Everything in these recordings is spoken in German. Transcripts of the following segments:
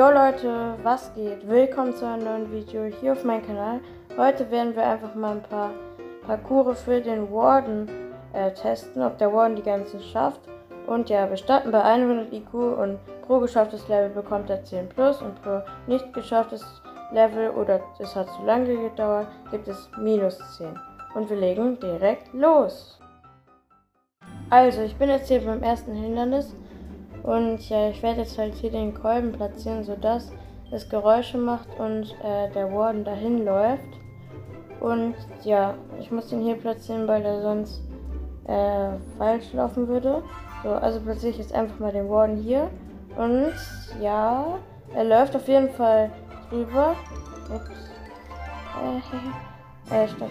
Jo Leute, was geht? Willkommen zu einem neuen Video hier auf meinem Kanal. Heute werden wir einfach mal ein paar Parcours für den Warden äh, testen, ob der Warden die ganzen schafft. Und ja, wir starten bei 100 IQ und pro geschafftes Level bekommt er 10 plus und pro nicht geschafftes Level oder es hat zu lange gedauert, gibt es minus 10. Und wir legen direkt los. Also, ich bin jetzt hier beim ersten Hindernis und ja, ich werde jetzt halt hier den Kolben platzieren, sodass es Geräusche macht und äh, der Warden dahin läuft. Und ja, ich muss den hier platzieren, weil er sonst äh, falsch laufen würde. So, also platziere ich jetzt einfach mal den Warden hier. Und ja, er läuft auf jeden Fall drüber. Ups. Äh, äh, stopp,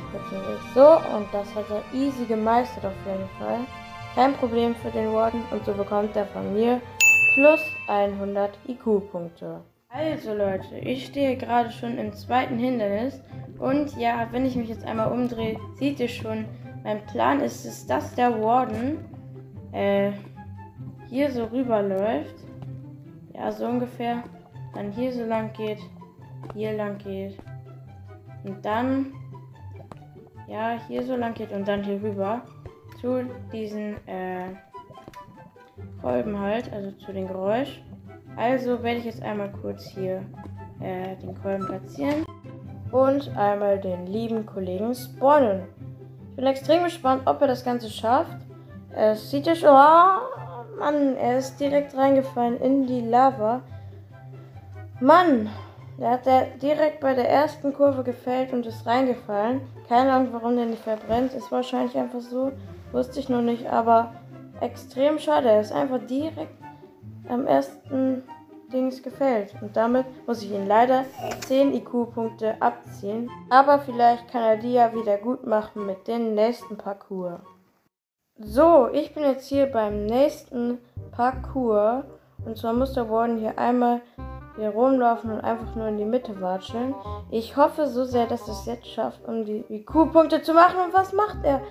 So, und das hat er easy gemeistert auf jeden Fall. Kein Problem für den Warden und so bekommt er von mir plus 100 IQ-Punkte. Also Leute, ich stehe gerade schon im zweiten Hindernis und ja, wenn ich mich jetzt einmal umdrehe, seht ihr schon, mein Plan ist es, dass der Warden äh, hier so rüberläuft. Ja, so ungefähr. Dann hier so lang geht, hier lang geht. Und dann, ja, hier so lang geht und dann hier rüber zu diesen äh, Kolben halt, also zu den Geräusch. Also werde ich jetzt einmal kurz hier äh, den Kolben platzieren und einmal den lieben Kollegen spawnen. Ich bin extrem gespannt, ob er das Ganze schafft. Es sieht ja schon... Oh, Mann, er ist direkt reingefallen in die Lava. Mann, der hat der direkt bei der ersten Kurve gefällt und ist reingefallen. Keine Ahnung, warum der nicht verbrennt. Ist wahrscheinlich einfach so. Wusste ich noch nicht, aber extrem schade. Er ist einfach direkt am ersten Dings gefällt. Und damit muss ich ihn leider 10 IQ-Punkte abziehen. Aber vielleicht kann er die ja wieder gut machen mit dem nächsten Parcours. So, ich bin jetzt hier beim nächsten Parcours. Und zwar muss der Warden hier einmal hier rumlaufen und einfach nur in die Mitte watscheln. Ich hoffe so sehr, dass es jetzt schafft, um die IQ-Punkte zu machen. Und was macht er?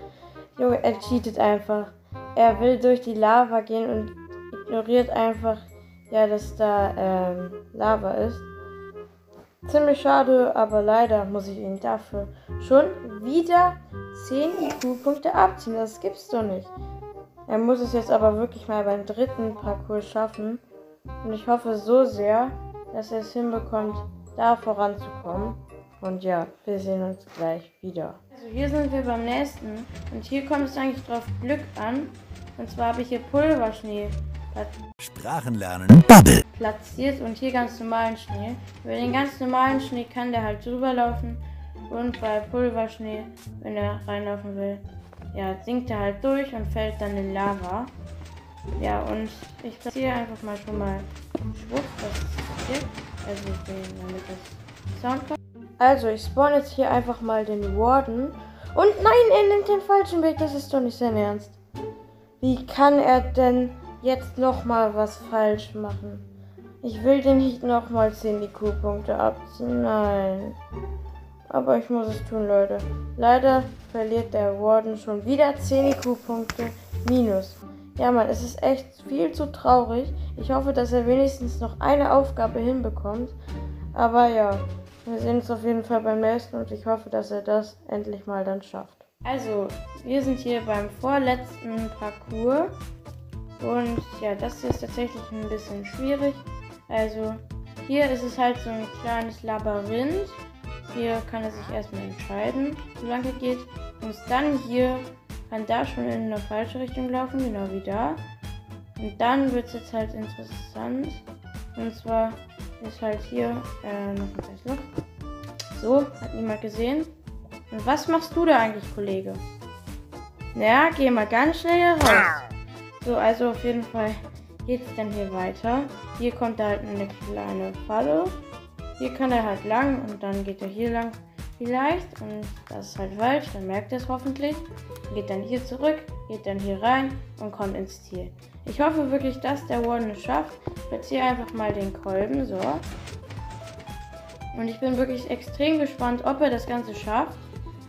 Junge, er cheatet einfach. Er will durch die Lava gehen und ignoriert einfach, ja, dass da ähm, Lava ist. Ziemlich schade, aber leider muss ich ihn dafür schon wieder 10 IQ-Punkte abziehen. Das gibt's doch nicht. Er muss es jetzt aber wirklich mal beim dritten Parcours schaffen. Und ich hoffe so sehr, dass er es hinbekommt, da voranzukommen. Und ja, wir sehen uns gleich wieder. Also hier sind wir beim nächsten und hier kommt es eigentlich drauf Glück an. Und zwar habe ich hier Pulverschnee Sprachenlernen Bubble platziert und hier ganz normalen Schnee. Über den ganz normalen Schnee kann der halt drüber laufen und bei Pulverschnee, wenn er reinlaufen will, ja, sinkt er halt durch und fällt dann in Lava. Ja, und ich platziere einfach mal schon mal Schwupp, was Also, damit Sound kommt. Also, ich spawn jetzt hier einfach mal den Warden. Und nein, er nimmt den falschen Weg. Das ist doch nicht sein Ernst. Wie kann er denn jetzt nochmal was falsch machen? Ich will den nicht nochmal 10 IQ-Punkte abziehen. Nein. Aber ich muss es tun, Leute. Leider verliert der Warden schon wieder 10 IQ-Punkte minus. Ja, Mann, es ist echt viel zu traurig. Ich hoffe, dass er wenigstens noch eine Aufgabe hinbekommt. Aber ja, wir sehen uns auf jeden Fall beim nächsten und ich hoffe, dass er das endlich mal dann schafft. Also, wir sind hier beim vorletzten Parcours. Und ja, das ist tatsächlich ein bisschen schwierig. Also, hier ist es halt so ein kleines Labyrinth. Hier kann er sich erstmal entscheiden, wie lange er geht. Und dann hier kann da schon in eine falsche Richtung laufen, genau wie da. Und dann wird es jetzt halt interessant. Und zwar ist halt hier äh, noch ein Eisloch. So, hat niemand gesehen. Und was machst du da eigentlich, Kollege? Naja, geh mal ganz schnell hier raus. So, also auf jeden Fall geht es dann hier weiter. Hier kommt da halt eine kleine Falle. Hier kann er halt lang und dann geht er hier lang vielleicht. Und das ist halt falsch, dann merkt er es hoffentlich. Geht dann hier zurück, geht dann hier rein und kommt ins Ziel. Ich hoffe wirklich, dass der Warden es schafft. Platziere einfach mal den Kolben, so. Und ich bin wirklich extrem gespannt, ob er das Ganze schafft.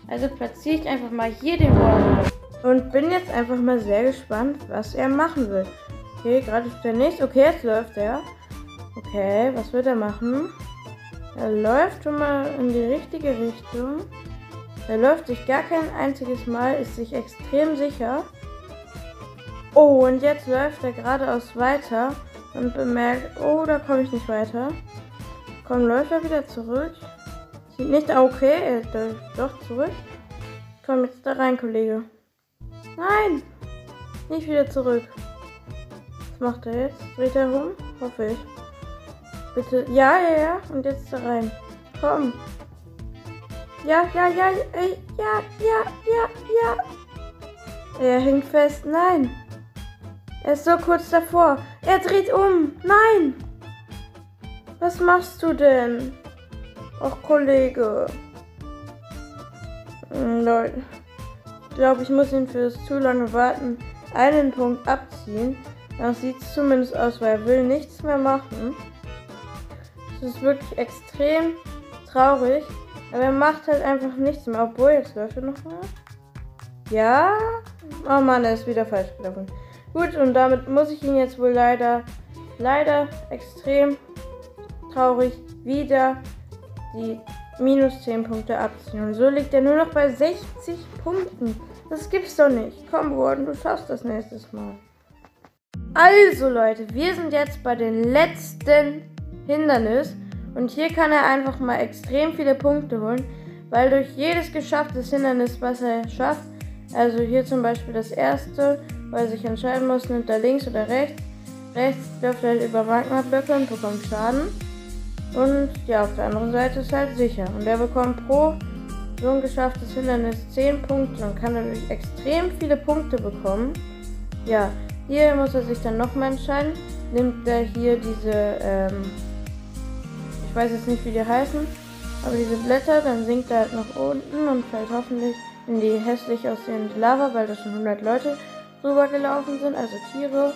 Also platziere ich einfach mal hier den Warden. Und bin jetzt einfach mal sehr gespannt, was er machen will. Okay, gerade ist der nicht. Okay, jetzt läuft er. Okay, was wird er machen? Er läuft schon mal in die richtige Richtung. Er läuft sich gar kein einziges Mal, ist sich extrem sicher. Oh, und jetzt läuft er geradeaus weiter und bemerkt, oh, da komme ich nicht weiter. Komm, läuft er wieder zurück. Sieht nicht, okay, er ist doch zurück. Komm jetzt da rein, Kollege. Nein! Nicht wieder zurück. Was macht er jetzt? Dreht er rum? Hoffe ich. Bitte. Ja, ja, ja. Und jetzt da rein. Komm. Ja, ja, ja, ja, ja, ja, ja, ja. Er hängt fest. Nein. Er ist so kurz davor. Er dreht um. Nein. Was machst du denn? Ach, Kollege. Hm, Leute. Ich glaube, ich muss ihn fürs zu lange Warten einen Punkt abziehen. Dann sieht es zumindest aus, weil er will nichts mehr machen. Das ist wirklich extrem traurig. Aber er macht halt einfach nichts mehr. Obwohl, jetzt läuft er nochmal. Ja. Oh Mann, er ist wieder falsch gelaufen. Gut, und damit muss ich ihn jetzt wohl leider, leider extrem traurig wieder die minus 10 Punkte abziehen. Und so liegt er nur noch bei 60 Punkten. Das gibt's doch nicht. Komm, Gordon, du schaffst das nächstes Mal. Also, Leute, wir sind jetzt bei den letzten Hindernis. Und hier kann er einfach mal extrem viele Punkte holen, weil durch jedes geschafftes Hindernis, was er schafft, also hier zum Beispiel das erste, weil er sich entscheiden muss, nimmt er links oder rechts. Rechts läuft er halt über Magmablöcke und bekommt Schaden. Und ja, auf der anderen Seite ist halt sicher. Und er bekommt pro so ein geschafftes Hindernis 10 Punkte und kann dadurch extrem viele Punkte bekommen. Ja, hier muss er sich dann nochmal entscheiden. Nimmt er hier diese ähm, ich weiß jetzt nicht, wie die heißen. Aber diese Blätter, dann sinkt er halt nach unten und fällt hoffentlich in die hässlich aussehende Lava, weil da schon 100 Leute drüber gelaufen sind, also Tiere.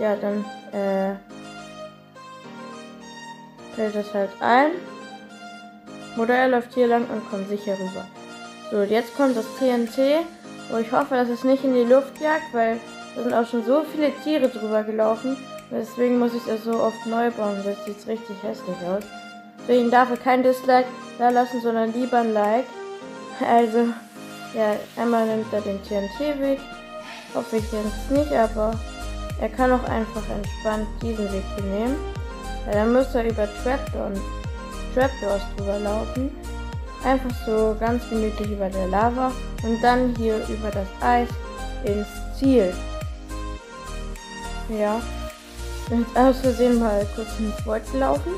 Ja, dann äh, fällt das halt ein. Oder er läuft hier lang und kommt sicher rüber. So, jetzt kommt das TNT, wo ich hoffe, dass es nicht in die Luft jagt, weil da sind auch schon so viele Tiere drüber gelaufen. Deswegen muss ich es so oft neu bauen. Das sieht richtig hässlich aus. Deswegen darf er kein Dislike da lassen, sondern lieber ein Like. Also, ja, einmal nimmt er den TNT-Weg. Hoffe ich jetzt nicht, aber er kann auch einfach entspannt diesen Weg hier nehmen. Ja, dann müsste er über Trapdoors, Trapdoors drüber laufen. Einfach so ganz gemütlich über der Lava und dann hier über das Eis ins Ziel. Ja, bin jetzt aus Versehen mal kurz ins Void gelaufen.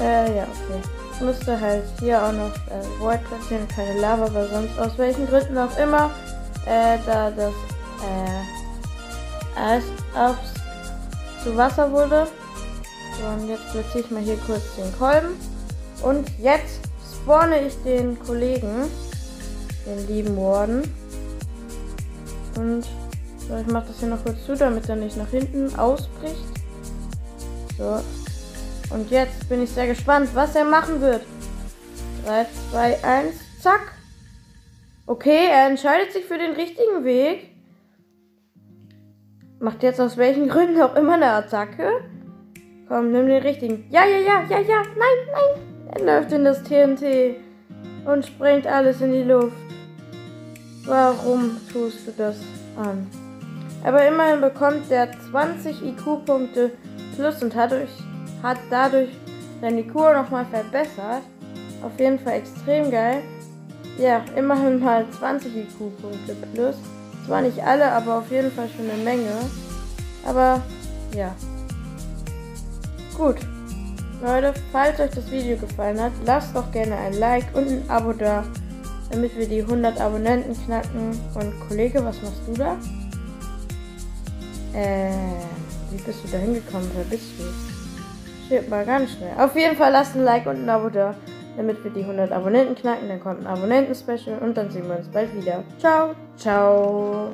Äh, ja, okay. Ich musste halt hier auch noch äh, Void platzieren, keine Lava, aber sonst aus welchen Gründen auch immer, äh, da das, äh, Eis aufs zu Wasser wurde. So, und jetzt platziere ich mal hier kurz den Kolben. Und jetzt spawne ich den Kollegen, den lieben Warden. Und so, ich mache das hier noch kurz zu, damit er nicht nach hinten ausbricht. So. Und jetzt bin ich sehr gespannt, was er machen wird. 3, 2, 1, zack. Okay, er entscheidet sich für den richtigen Weg. Macht jetzt aus welchen Gründen auch immer eine Attacke. Komm, nimm den richtigen. Ja, ja, ja, ja, ja. Nein, nein. Er läuft in das TNT und sprengt alles in die Luft. Warum tust du das an? Aber immerhin bekommt der 20 IQ-Punkte plus und dadurch, hat dadurch seine IQ nochmal verbessert. Auf jeden Fall extrem geil. Ja, immerhin mal 20 IQ-Punkte plus. Zwar nicht alle, aber auf jeden Fall schon eine Menge. Aber ja. Gut. Leute, falls euch das Video gefallen hat, lasst doch gerne ein Like und ein Abo da, damit wir die 100 Abonnenten knacken. Und Kollege, was machst du da? Äh, wie bist du da hingekommen? Wer bist du? Steht mal ganz schnell. Auf jeden Fall lasst ein Like und ein Abo da, damit wir die 100 Abonnenten knacken. Dann kommt ein Abonnenten-Special und dann sehen wir uns bald wieder. Ciao, ciao.